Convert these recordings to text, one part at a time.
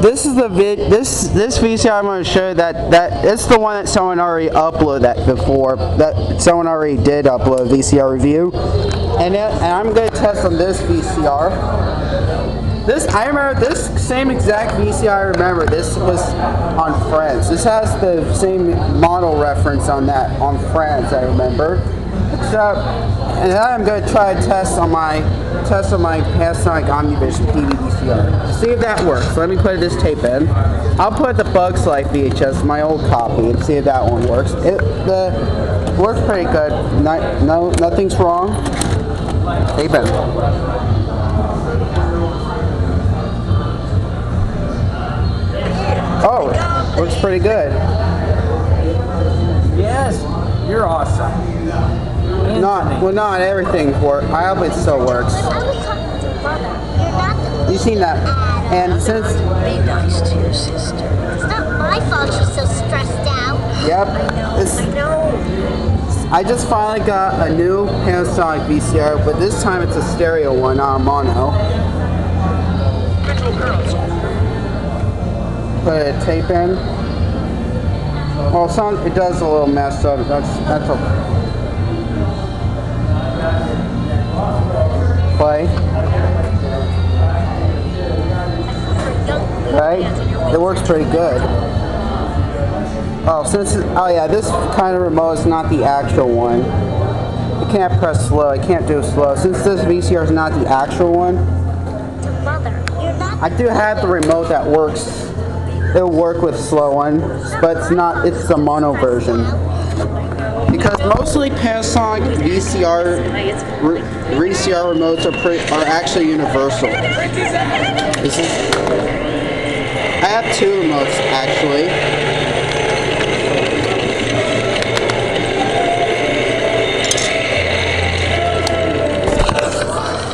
this is the vid. This this VCR I'm going to show that that it's the one that someone already uploaded that before. That someone already did upload VCR review, and it, and I'm going to test on this VCR. This I remember this same exact VCR. I remember this was on Friends. This has the same model reference on that on Friends. I remember. Except, and then I'm going to try to test on my test on my Panasonic OmniVision PV VCR see if that works. Let me put this tape in. I'll put the Bugs Life VHS, my old copy, and see if that one works. It the works pretty good. Not, no, nothing's wrong. Tape in. Oh, works pretty good. Yes, you're awesome. Not well, not everything work. I hope it still works. I was talking to mother. You're not the You seen that? And since Be nice to your sister. It's not my fault she's so stressed out. yep, I know. it's, I just finally got a new Panasonic VCR, but this time it's a stereo one, not a mono. Put a tape in. Well, some it does a little mess up. That's that's okay. Right? It works pretty good. Oh, since oh yeah, this kind of remote is not the actual one. I can't press slow. I can't do slow. Since this VCR is not the actual one, To mother. You're not I do have the remote that works. It'll work with slow one, but it's not. It's the mono version. Because mostly Panasonic VCR re, VCR remotes are pretty, are actually universal. I have two remotes actually.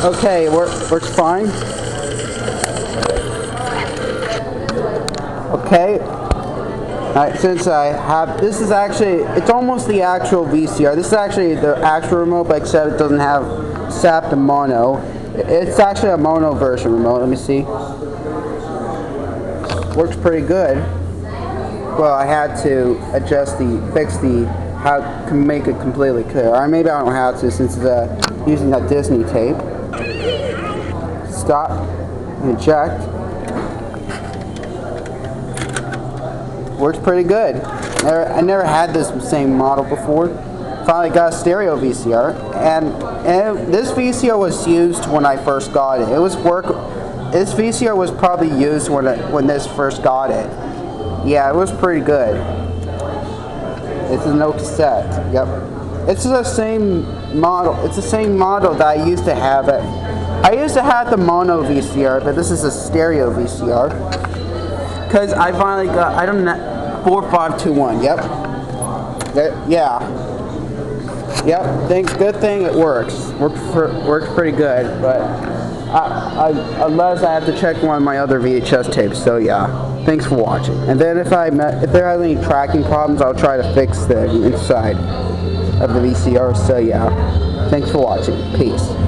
Okay, work, works fine. Okay. Alright, since I have, this is actually, it's almost the actual VCR. This is actually the actual remote, but except it doesn't have SAP and mono. It's actually a mono version remote. Let me see. Works pretty good. Well, I had to adjust the, fix the, how to make it completely clear. Or maybe I don't have to since it's using that Disney tape. Stop, eject. Works pretty good. I never had this same model before. Finally got a stereo VCR, and, and this VCR was used when I first got it. It was work. This VCR was probably used when it, when this first got it. Yeah, it was pretty good. It's a no cassette. Yep. It's the same model. It's the same model that I used to have it. I used to have the mono VCR, but this is a stereo VCR. Cause I finally got. I don't know. Four five two one. Yep. Yeah. Yep. Think. Good thing it works. Works. For, works pretty good. But I, I, unless I have to check one of my other VHS tapes. So yeah. Thanks for watching. And then if I met, if there are any tracking problems, I'll try to fix them inside of the VCR. So yeah. Thanks for watching. Peace.